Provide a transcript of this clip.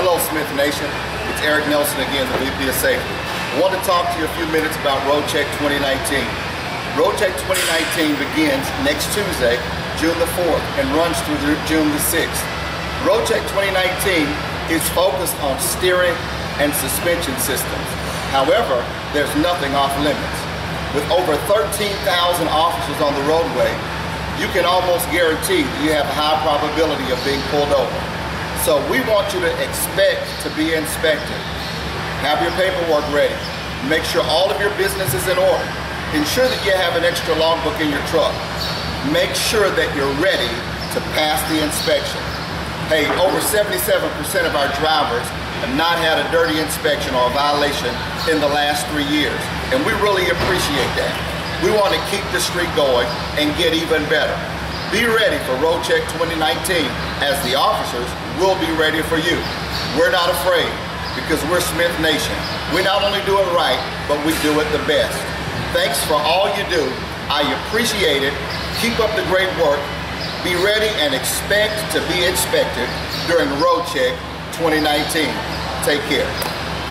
Hello, Smith Nation. It's Eric Nelson again, the VP of Safety. I want to talk to you a few minutes about Road Check 2019. Road Check 2019 begins next Tuesday, June the 4th, and runs through June the 6th. Road Check 2019 is focused on steering and suspension systems. However, there's nothing off limits. With over 13,000 officers on the roadway, you can almost guarantee that you have a high probability of being pulled over. So we want you to expect to be inspected. Have your paperwork ready. Make sure all of your business is in order. Ensure that you have an extra logbook in your truck. Make sure that you're ready to pass the inspection. Hey, over 77% of our drivers have not had a dirty inspection or a violation in the last three years. And we really appreciate that. We want to keep the street going and get even better. Be ready for Road Check 2019 as the officers will be ready for you. We're not afraid because we're Smith Nation. We not only do it right, but we do it the best. Thanks for all you do. I appreciate it. Keep up the great work. Be ready and expect to be inspected during Road Check 2019. Take care.